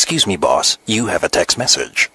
Excuse me, boss. You have a text message.